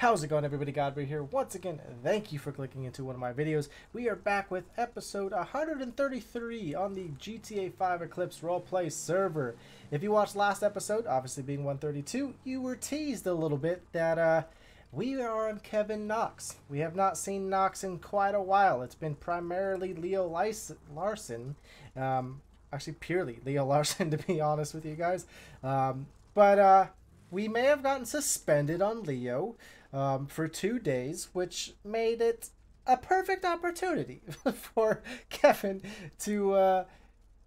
How's it going everybody? Godfrey here. Once again, thank you for clicking into one of my videos. We are back with episode 133 on the GTA 5 Eclipse roleplay server. If you watched last episode, obviously being 132, you were teased a little bit that uh, we are on Kevin Knox. We have not seen Knox in quite a while. It's been primarily Leo Larson. Um, actually, purely Leo Larson, to be honest with you guys. Um, but uh, we may have gotten suspended on Leo um, for two days, which made it a perfect opportunity for Kevin to, uh,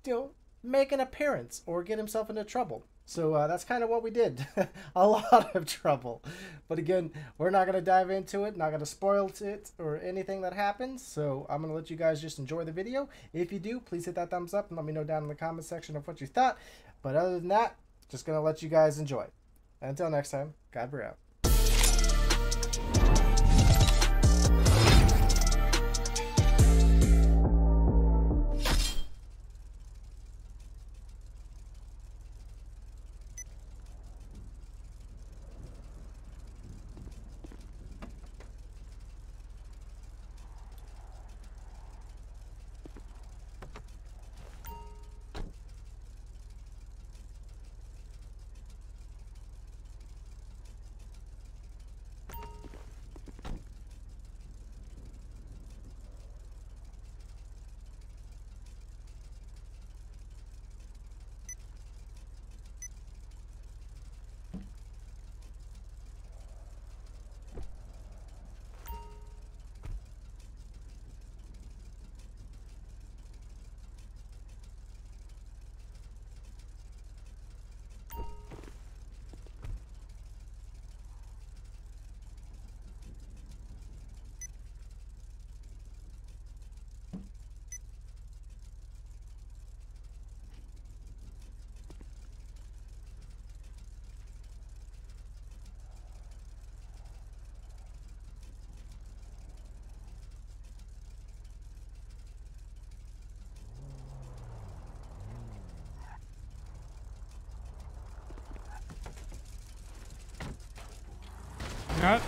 you know, make an appearance or get himself into trouble. So uh, that's kind of what we did. a lot of trouble. But again, we're not going to dive into it, not going to spoil it or anything that happens. So I'm going to let you guys just enjoy the video. If you do, please hit that thumbs up and let me know down in the comment section of what you thought. But other than that, just going to let you guys enjoy. Until next time, GodBaer out. Cut.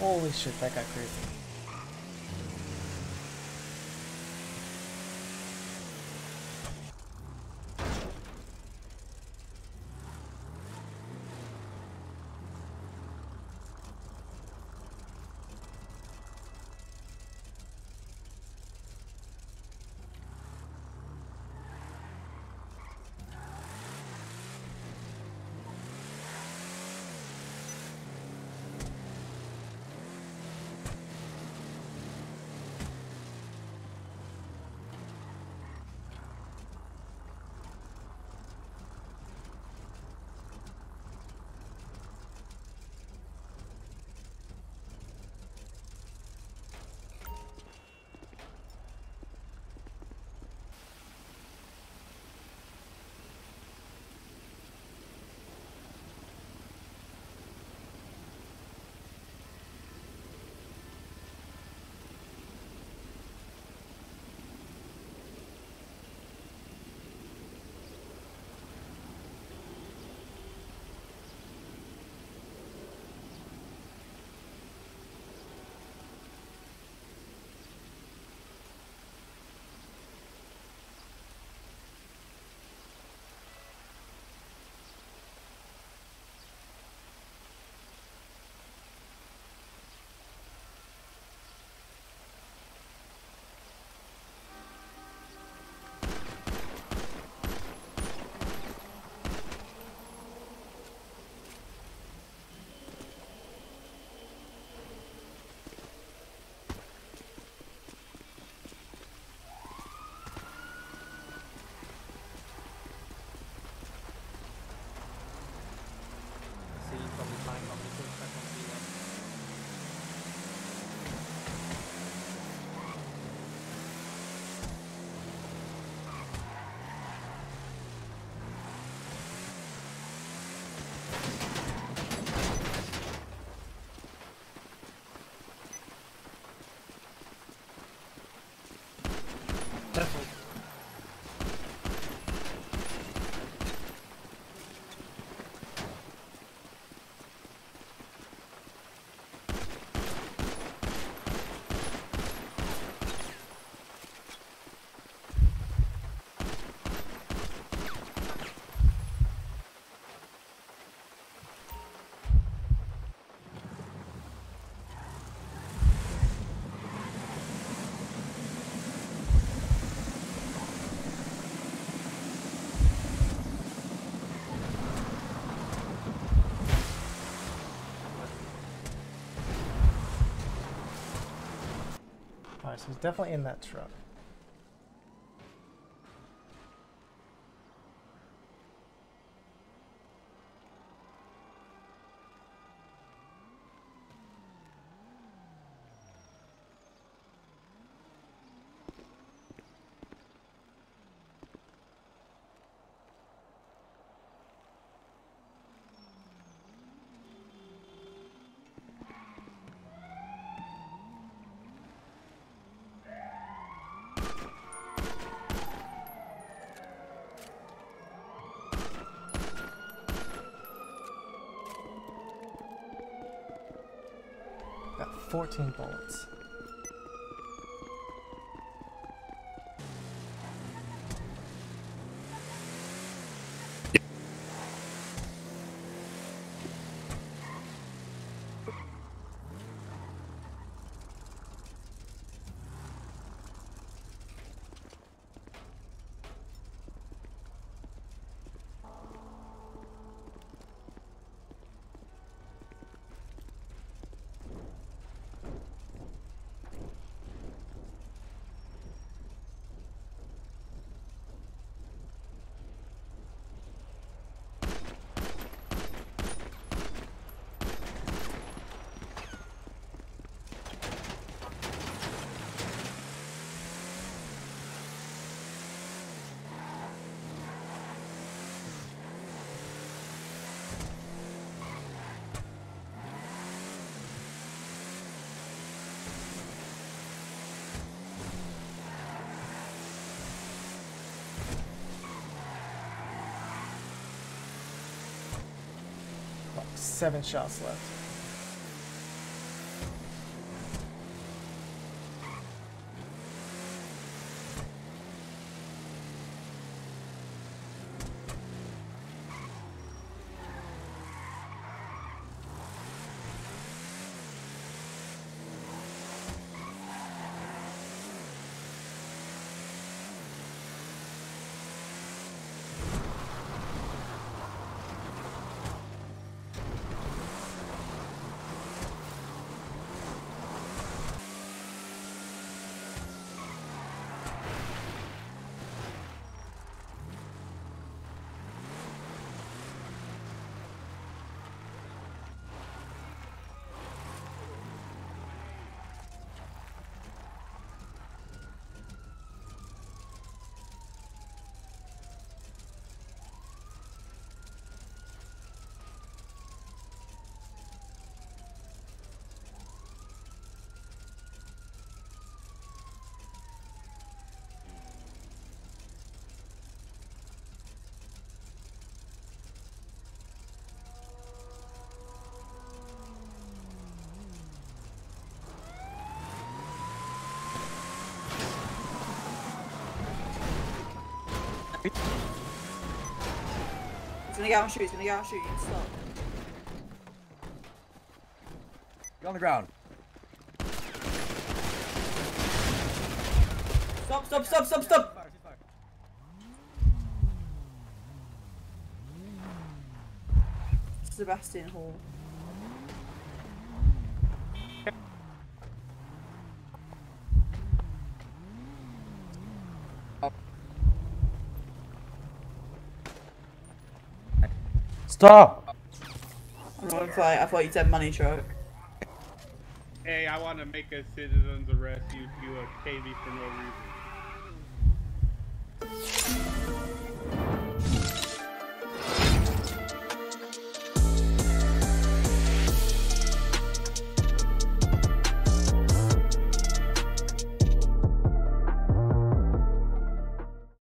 Holy shit, that got crazy. Definitely. He's definitely in that truck. Got 14 bullets. Seven shots left. Gonna get out and shoot, he's gonna get out and shoot, you stop. Get on the ground. Stop, stop, stop, stop, stop! Sebastian Hall. Stop! I'm not gonna I thought you said money truck. Hey, I want to make a citizen's arrest. You, you uh, pay me for no reason.